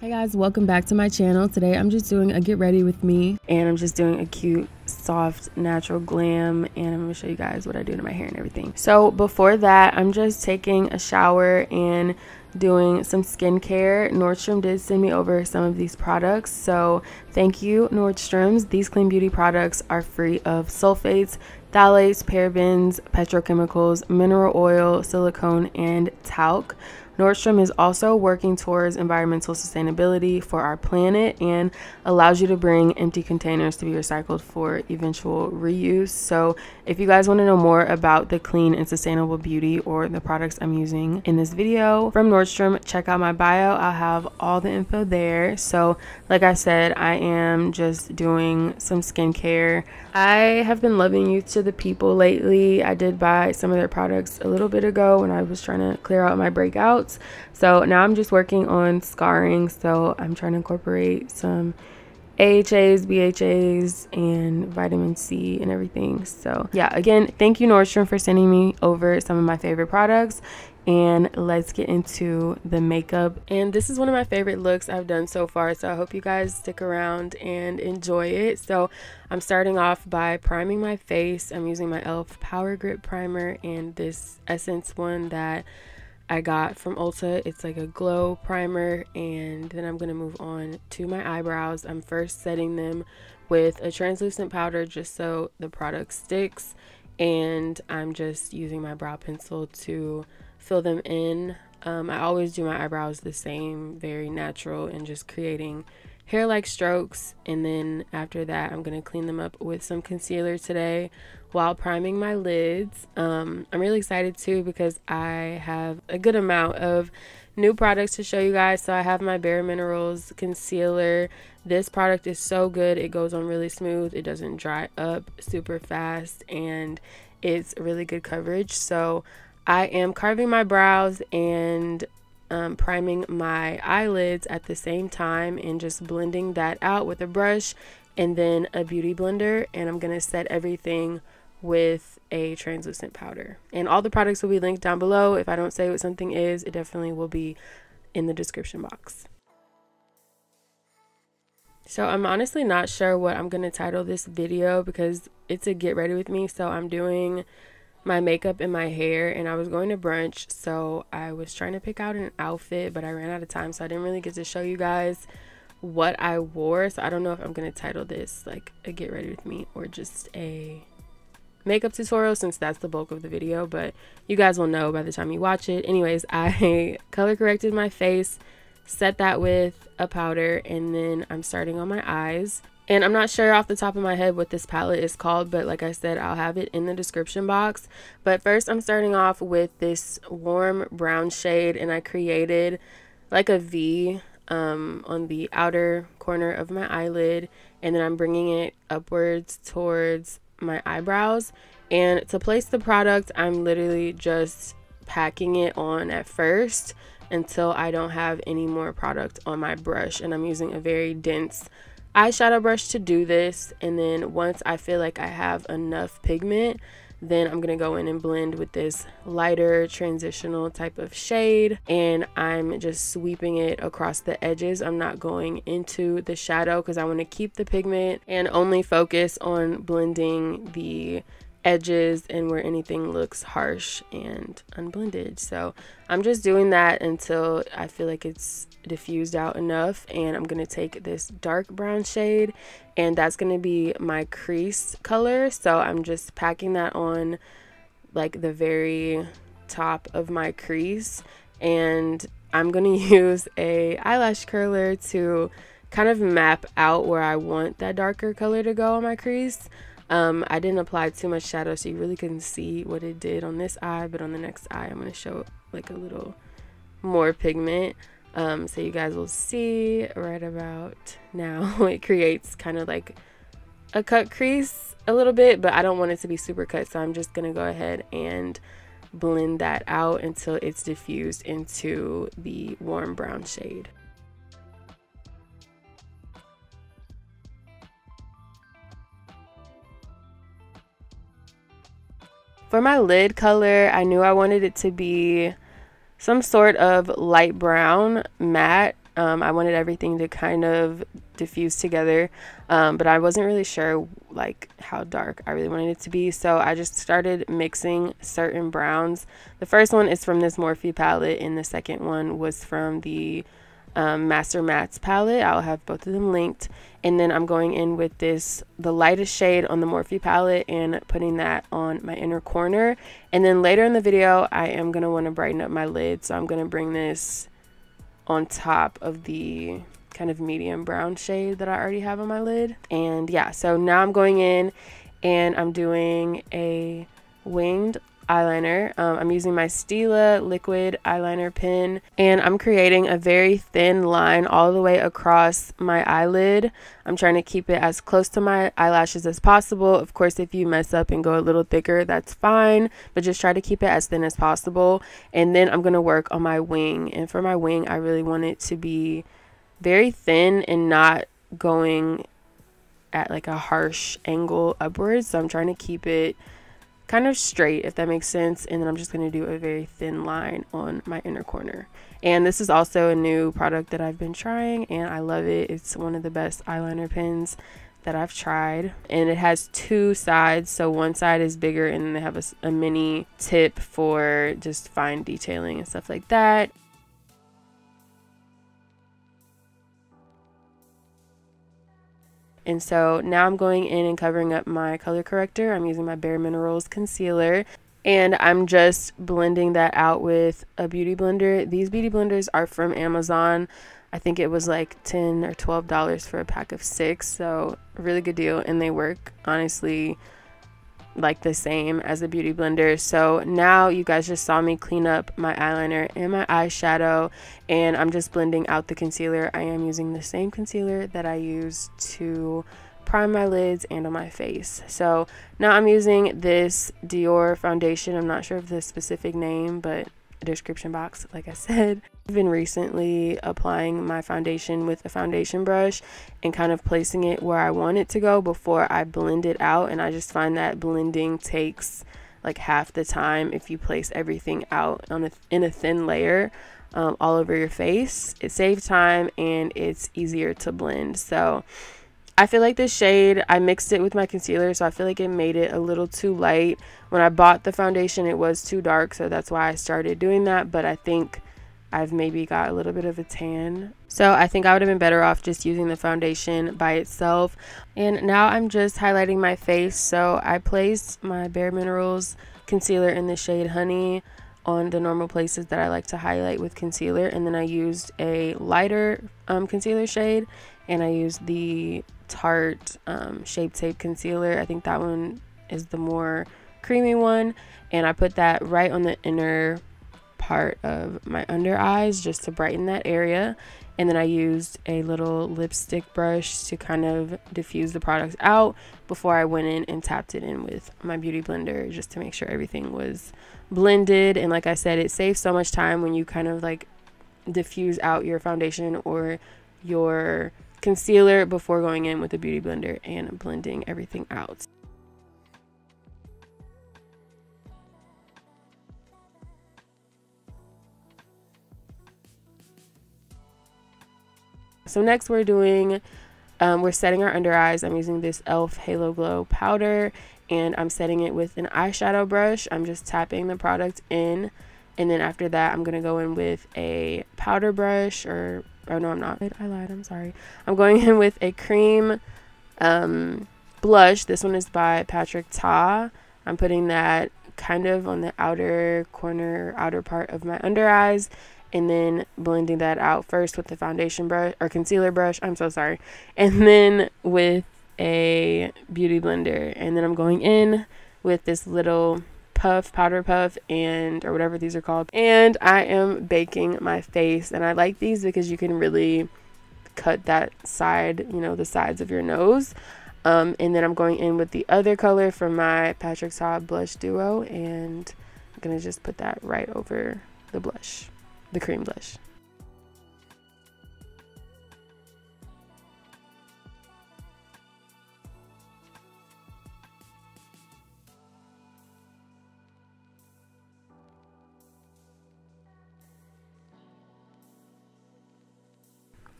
Hey guys, welcome back to my channel. Today I'm just doing a get ready with me and I'm just doing a cute, soft, natural glam and I'm gonna show you guys what I do to my hair and everything. So before that, I'm just taking a shower and doing some skincare. Nordstrom did send me over some of these products, so thank you Nordstrom's. These clean beauty products are free of sulfates, phthalates, parabens, petrochemicals, mineral oil, silicone, and talc. Nordstrom is also working towards environmental sustainability for our planet and allows you to bring empty containers to be recycled for eventual reuse. So, if you guys want to know more about the clean and sustainable beauty or the products I'm using in this video from Nordstrom, check out my bio. I'll have all the info there. So, like I said, I am just doing some skincare. I have been loving Youth to the People lately. I did buy some of their products a little bit ago when I was trying to clear out my breakouts. So now I'm just working on scarring. So I'm trying to incorporate some AHAs, BHAs, and vitamin C and everything. So yeah, again, thank you Nordstrom for sending me over some of my favorite products. And let's get into the makeup. And this is one of my favorite looks I've done so far. So I hope you guys stick around and enjoy it. So I'm starting off by priming my face. I'm using my e.l.f. Power Grip Primer and this Essence one that I got from Ulta. It's like a glow primer and then I'm going to move on to my eyebrows. I'm first setting them with a translucent powder just so the product sticks and I'm just using my brow pencil to fill them in. Um, I always do my eyebrows the same, very natural and just creating hair like strokes and then after that I'm to clean them up with some concealer today while priming my lids. Um, I'm really excited too because I have a good amount of new products to show you guys. So I have my Bare Minerals concealer. This product is so good. It goes on really smooth. It doesn't dry up super fast and it's really good coverage. So I am carving my brows and um, priming my eyelids at the same time and just blending that out with a brush and then a beauty blender and I'm going to set everything with a translucent powder. And all the products will be linked down below. If I don't say what something is, it definitely will be in the description box. So I'm honestly not sure what I'm going to title this video because it's a get ready with me. So I'm doing my makeup and my hair and I was going to brunch so I was trying to pick out an outfit but I ran out of time so I didn't really get to show you guys what I wore. So I don't know if I'm gonna title this like a get ready with me or just a makeup tutorial since that's the bulk of the video but you guys will know by the time you watch it. Anyways I color corrected my face set that with a powder and then I'm starting on my eyes and I'm not sure off the top of my head what this palette is called, but like I said, I'll have it in the description box. But first I'm starting off with this warm brown shade and I created like a V um, on the outer corner of my eyelid. And then I'm bringing it upwards towards my eyebrows. And to place the product, I'm literally just packing it on at first until I don't have any more product on my brush. And I'm using a very dense eyeshadow brush to do this and then once I feel like I have enough pigment then I'm gonna go in and blend with this lighter transitional type of shade and I'm just sweeping it across the edges. I'm not going into the shadow because I want to keep the pigment and only focus on blending the edges and where anything looks harsh and unblended. So I'm just doing that until I feel like it's diffused out enough and I'm going to take this dark brown shade and that's going to be my crease color. So I'm just packing that on like the very top of my crease and I'm going to use a eyelash curler to kind of map out where I want that darker color to go on my crease. Um, I didn't apply too much shadow so you really couldn't see what it did on this eye, but on the next eye I'm going to show like a little more pigment. Um, so you guys will see right about now it creates kind of like a cut crease a little bit, but I don't want it to be super cut, so I'm just going to go ahead and blend that out until it's diffused into the warm brown shade. For my lid color, I knew I wanted it to be some sort of light brown matte Um, I wanted everything to kind of diffuse together, um, but I wasn't really sure like how dark I really wanted it to be. So I just started mixing certain browns. The first one is from this Morphe palette, and the second one was from the um, Master Mattes palette. I'll have both of them linked. And then I'm going in with this, the lightest shade on the Morphe palette and putting that on my inner corner. And then later in the video, I am going to want to brighten up my lid. So I'm going to bring this on top of the kind of medium brown shade that I already have on my lid. And yeah, so now I'm going in and I'm doing a winged eyeliner. Um, I'm using my Stila liquid eyeliner pen and I'm creating a very thin line all the way across my eyelid. I'm trying to keep it as close to my eyelashes as possible. Of course, if you mess up and go a little thicker, that's fine, but just try to keep it as thin as possible. And then I'm going to work on my wing. And for my wing, I really want it to be very thin and not going at like a harsh angle upwards. So I'm trying to keep it kind of straight, if that makes sense. And then I'm just going to do a very thin line on my inner corner. And this is also a new product that I've been trying and I love it. It's one of the best eyeliner pens that I've tried. And it has two sides. So one side is bigger and they have a, a mini tip for just fine detailing and stuff like that. And so now I'm going in and covering up my color corrector. I'm using my Bare Minerals concealer and I'm just blending that out with a beauty blender. These beauty blenders are from Amazon. I think it was like 10 or 12 dollars for a pack of 6, so really good deal and they work honestly like the same as a beauty blender. So now you guys just saw me clean up my eyeliner and my eyeshadow and I'm just blending out the concealer. I am using the same concealer that I used to prime my lids and on my face. So now I'm using this Dior foundation. I'm not sure of the specific name, but description box, like I said. I've been recently applying my foundation with a foundation brush and kind of placing it where I want it to go before I blend it out. And I just find that blending takes like half the time if you place everything out on a, in a thin layer um, all over your face. It saves time and it's easier to blend. So I feel like this shade, I mixed it with my concealer, so I feel like it made it a little too light. When I bought the foundation, it was too dark, so that's why I started doing that. But I think I've maybe got a little bit of a tan. So I think I would have been better off just using the foundation by itself. And now I'm just highlighting my face. So I placed my Bare Minerals concealer in the shade Honey on the normal places that I like to highlight with concealer. And then I used a lighter um, concealer shade and I used the Tarte um, Shape Tape Concealer. I think that one is the more creamy one. And I put that right on the inner part of my under eyes just to brighten that area. And then I used a little lipstick brush to kind of diffuse the product out before I went in and tapped it in with my beauty blender just to make sure everything was blended. And like I said, it saves so much time when you kind of like diffuse out your foundation or your concealer before going in with a beauty blender and blending everything out. So next we're doing, um, we're setting our under eyes. I'm using this e.l.f. Halo Glow powder and I'm setting it with an eyeshadow brush. I'm just tapping the product in and then after that I'm going to go in with a powder brush or Oh no, I'm not. I lied. I'm sorry. I'm going in with a cream um, blush. This one is by Patrick Ta. I'm putting that kind of on the outer corner, outer part of my under eyes, and then blending that out first with the foundation brush or concealer brush. I'm so sorry. And then with a beauty blender. And then I'm going in with this little puff, powder puff, and or whatever these are called. And I am baking my face, and I like these because you can really cut that side, you know, the sides of your nose. Um, and then I'm going in with the other color from my Patrick Ta Blush Duo, and I'm gonna just put that right over the blush, the cream blush.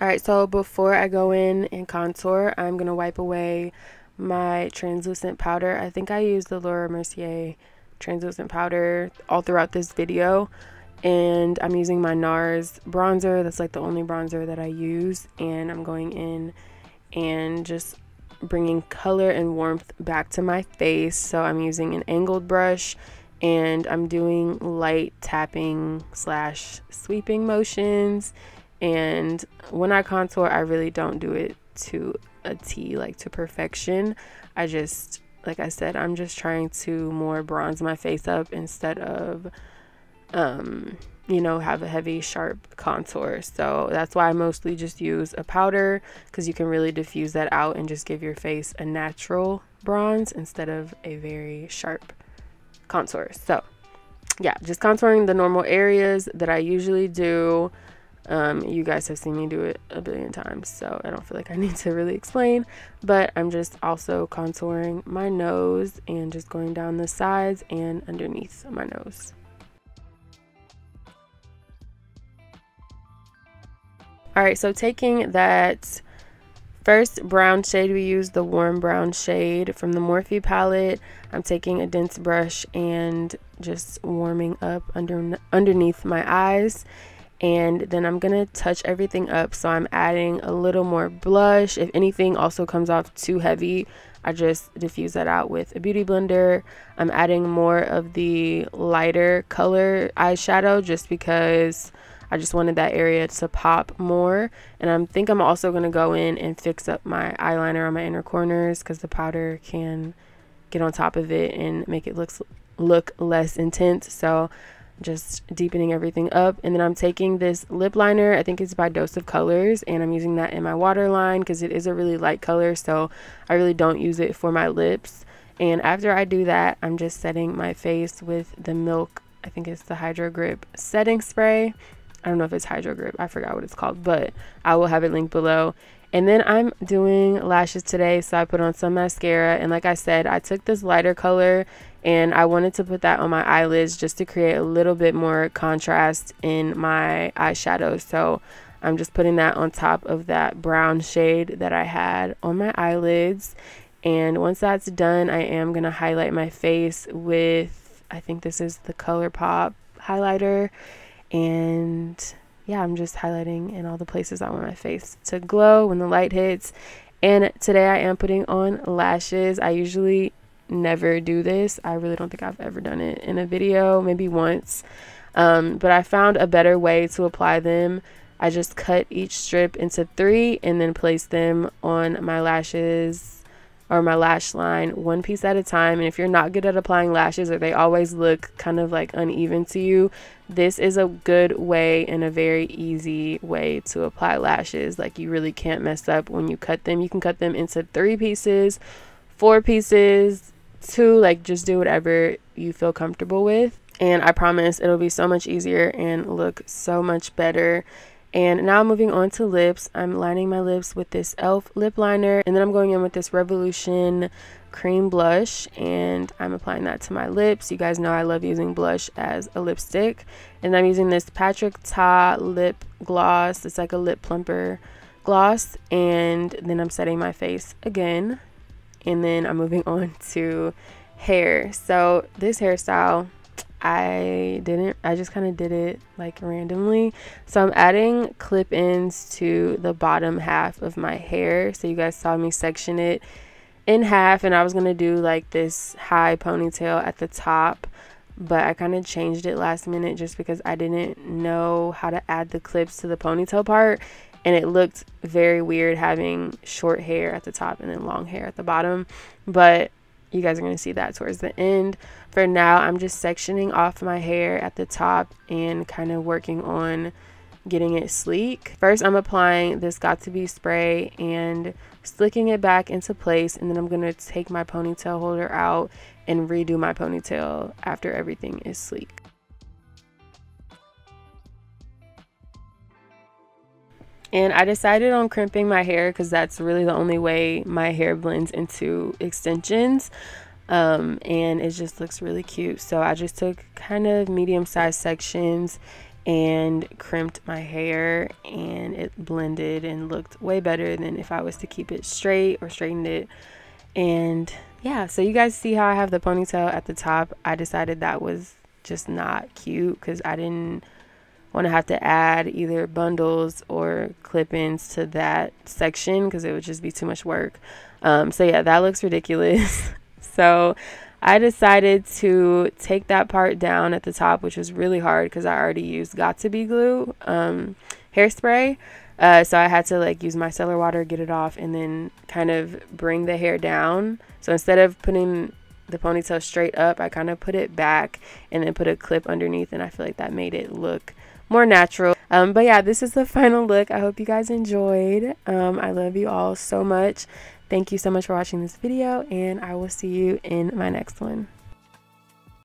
Alright, so before I go in and contour, I'm going to wipe away my translucent powder. I think I used the Laura Mercier translucent powder all throughout this video. And I'm using my NARS bronzer. That's like the only bronzer that I use. And I'm going in and just bringing color and warmth back to my face. So I'm using an angled brush and I'm doing light tapping slash sweeping motions and when I contour, I really don't do it to a T, like to perfection. I just, like I said, I'm just trying to more bronze my face up instead of, um, you know, have a heavy, sharp contour. So that's why I mostly just use a powder because you can really diffuse that out and just give your face a natural bronze instead of a very sharp contour. So, yeah, just contouring the normal areas that I usually do. Um, you guys have seen me do it a billion times, so I don't feel like I need to really explain. But I'm just also contouring my nose and just going down the sides and underneath my nose. Alright, so taking that first brown shade, we use the warm brown shade from the Morphe palette. I'm taking a dense brush and just warming up under underneath my eyes. And then I'm gonna touch everything up. So I'm adding a little more blush. If anything also comes off too heavy I just diffuse that out with a beauty blender. I'm adding more of the lighter color eyeshadow just because I just wanted that area to pop more. And I think I'm also gonna go in and fix up my eyeliner on my inner corners because the powder can get on top of it and make it look look less intense. So just deepening everything up. And then I'm taking this lip liner. I think it's by Dose of Colors and I'm using that in my waterline because it is a really light color so I really don't use it for my lips. And after I do that I'm just setting my face with the Milk I think it's the Hydro Grip setting spray I don't know if it's Hydro Grip I forgot what it's called but I will have it linked below and then I'm doing lashes today so I put on some mascara and like I said I took this lighter color and I wanted to put that on my eyelids just to create a little bit more contrast in my eyeshadow. So I'm just putting that on top of that brown shade that I had on my eyelids. And once that's done, I am going to highlight my face with, I think this is the ColourPop highlighter. And yeah, I'm just highlighting in all the places I want my face to glow when the light hits. And today I am putting on lashes. I usually never do this. I really don't think I've ever done it in a video, maybe once. Um, but I found a better way to apply them. I just cut each strip into three and then place them on my lashes or my lash line one piece at a time. And if you're not good at applying lashes or they always look kind of like uneven to you, this is a good way and a very easy way to apply lashes. Like you really can't mess up when you cut them. You can cut them into three pieces, four pieces, two like just do whatever you feel comfortable with and i promise it'll be so much easier and look so much better and now moving on to lips i'm lining my lips with this elf lip liner and then i'm going in with this revolution cream blush and i'm applying that to my lips you guys know i love using blush as a lipstick and i'm using this patrick ta lip gloss it's like a lip plumper gloss and then i'm setting my face again and then I'm moving on to hair. So this hairstyle, I didn't, I just kind of did it like randomly. So I'm adding clip ins to the bottom half of my hair. So you guys saw me section it in half, and I was gonna do like this high ponytail at the top. But I kind of changed it last minute just because I didn't know how to add the clips to the ponytail part and it looked very weird having short hair at the top and then long hair at the bottom but you guys are going to see that towards the end for now i'm just sectioning off my hair at the top and kind of working on getting it sleek first i'm applying this got to be spray and slicking it back into place and then i'm going to take my ponytail holder out and redo my ponytail after everything is sleek And I decided on crimping my hair because that's really the only way my hair blends into extensions. Um, and it just looks really cute. So I just took kind of medium sized sections and crimped my hair and it blended and looked way better than if I was to keep it straight or straighten it. And yeah, so you guys see how I have the ponytail at the top. I decided that was just not cute because I didn't want to have to add either bundles or clip-ins to that section because it would just be too much work. Um, so yeah, that looks ridiculous. so I decided to take that part down at the top, which was really hard because I already used Got to Be glue um, hairspray. Uh, so I had to like use my micellar water, get it off, and then kind of bring the hair down. So instead of putting the ponytail straight up, I kind of put it back and then put a clip underneath, and I feel like that made it look more natural. Um, but yeah, this is the final look. I hope you guys enjoyed. Um, I love you all so much. Thank you so much for watching this video, and I will see you in my next one.